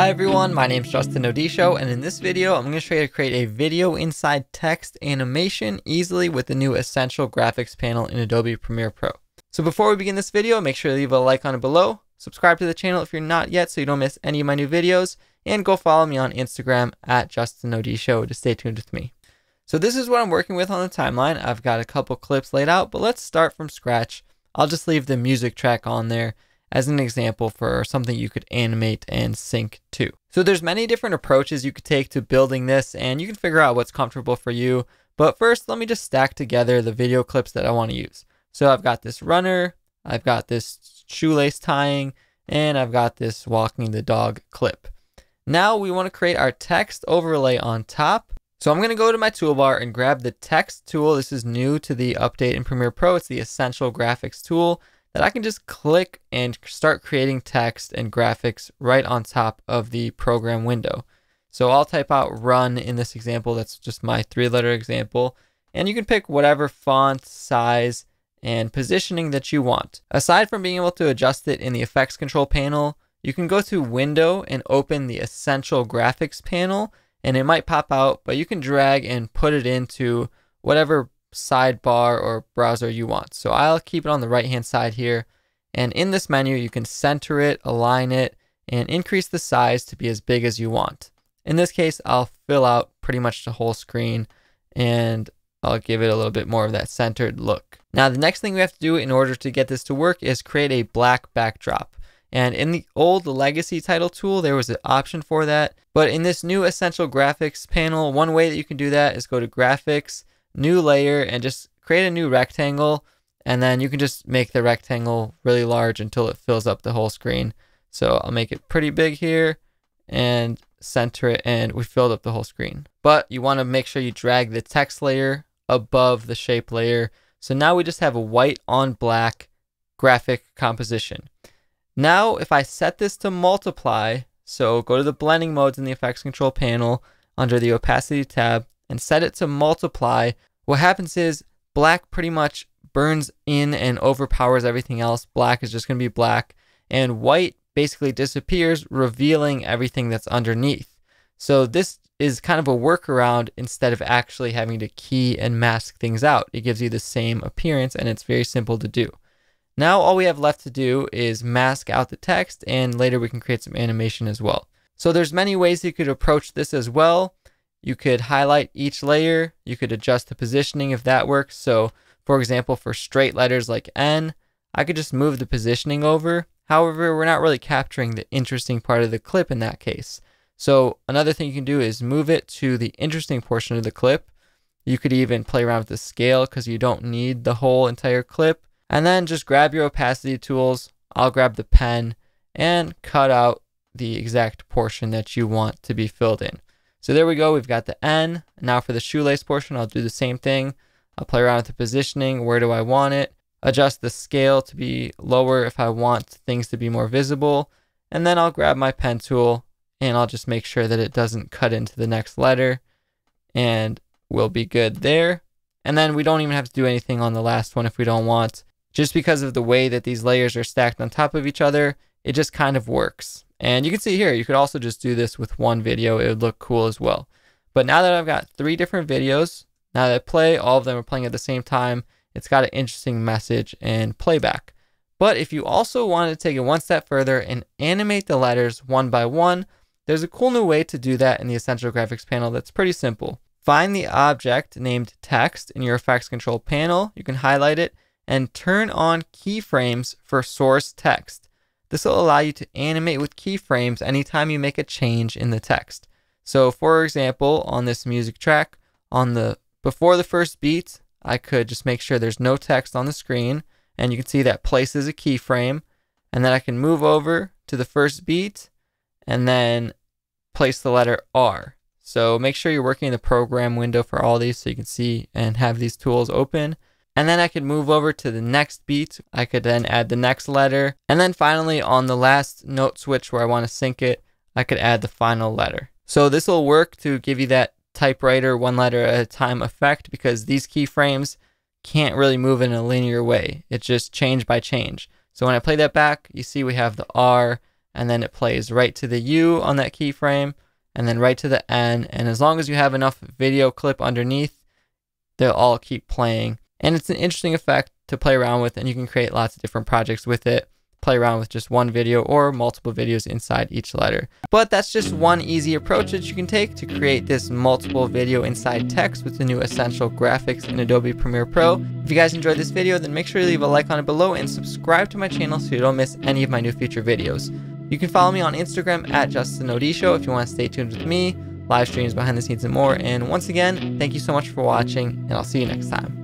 Hi everyone, my name is Justin Odisho, and in this video, I'm going to show you how to create a video inside text animation easily with the new Essential Graphics panel in Adobe Premiere Pro. So before we begin this video, make sure to leave a like on it below, subscribe to the channel if you're not yet so you don't miss any of my new videos, and go follow me on Instagram at Justin Odisho to stay tuned with me. So this is what I'm working with on the timeline. I've got a couple clips laid out, but let's start from scratch. I'll just leave the music track on there as an example for something you could animate and sync to. So there's many different approaches you could take to building this and you can figure out what's comfortable for you. But first, let me just stack together the video clips that I want to use. So I've got this runner, I've got this shoelace tying, and I've got this walking the dog clip. Now we want to create our text overlay on top. So I'm going to go to my toolbar and grab the text tool. This is new to the update in Premiere Pro. It's the Essential Graphics tool that I can just click and start creating text and graphics right on top of the program window. So I'll type out run in this example. That's just my three letter example. And you can pick whatever font, size, and positioning that you want. Aside from being able to adjust it in the effects control panel, you can go to window and open the essential graphics panel and it might pop out, but you can drag and put it into whatever sidebar or browser you want. So I'll keep it on the right hand side here. And in this menu, you can center it, align it, and increase the size to be as big as you want. In this case, I'll fill out pretty much the whole screen and I'll give it a little bit more of that centered look. Now, the next thing we have to do in order to get this to work is create a black backdrop. And in the old legacy title tool, there was an option for that. But in this new essential graphics panel, one way that you can do that is go to graphics new layer and just create a new rectangle and then you can just make the rectangle really large until it fills up the whole screen. So I'll make it pretty big here and center it and we filled up the whole screen. But you want to make sure you drag the text layer above the shape layer. So now we just have a white on black graphic composition. Now if I set this to multiply, so go to the blending modes in the effects control panel under the opacity tab and set it to multiply, what happens is black pretty much burns in and overpowers everything else. Black is just going to be black, and white basically disappears, revealing everything that's underneath. So this is kind of a workaround instead of actually having to key and mask things out. It gives you the same appearance and it's very simple to do. Now all we have left to do is mask out the text and later we can create some animation as well. So there's many ways you could approach this as well. You could highlight each layer. You could adjust the positioning if that works. So for example, for straight letters like N, I could just move the positioning over. However, we're not really capturing the interesting part of the clip in that case. So another thing you can do is move it to the interesting portion of the clip. You could even play around with the scale because you don't need the whole entire clip. And then just grab your opacity tools. I'll grab the pen and cut out the exact portion that you want to be filled in. So there we go. We've got the N. Now for the shoelace portion, I'll do the same thing. I'll play around with the positioning. Where do I want it? Adjust the scale to be lower if I want things to be more visible. And then I'll grab my pen tool and I'll just make sure that it doesn't cut into the next letter. And we'll be good there. And then we don't even have to do anything on the last one if we don't want. Just because of the way that these layers are stacked on top of each other, it just kind of works. And you can see here, you could also just do this with one video. It would look cool as well. But now that I've got three different videos, now that I play, all of them are playing at the same time. It's got an interesting message and playback. But if you also wanted to take it one step further and animate the letters one by one, there's a cool new way to do that in the Essential Graphics panel that's pretty simple. Find the object named text in your effects control panel. You can highlight it and turn on keyframes for source text. This will allow you to animate with keyframes anytime you make a change in the text. So for example, on this music track, on the before the first beat, I could just make sure there's no text on the screen and you can see that places a keyframe and then I can move over to the first beat and then place the letter R. So make sure you're working in the program window for all these so you can see and have these tools open. And then I could move over to the next beat. I could then add the next letter. And then finally on the last note switch where I want to sync it, I could add the final letter. So this will work to give you that typewriter one letter at a time effect because these keyframes can't really move in a linear way. It's just change by change. So when I play that back, you see we have the R and then it plays right to the U on that keyframe and then right to the N. And as long as you have enough video clip underneath, they'll all keep playing. And it's an interesting effect to play around with, and you can create lots of different projects with it play around with just one video or multiple videos inside each letter. But that's just one easy approach that you can take to create this multiple video inside text with the new Essential graphics in Adobe Premiere Pro. If you guys enjoyed this video, then make sure to leave a like on it below and subscribe to my channel so you don't miss any of my new future videos. You can follow me on Instagram at JustinOD if you want to stay tuned with me, live streams, behind the scenes, and more. And once again, thank you so much for watching, and I'll see you next time.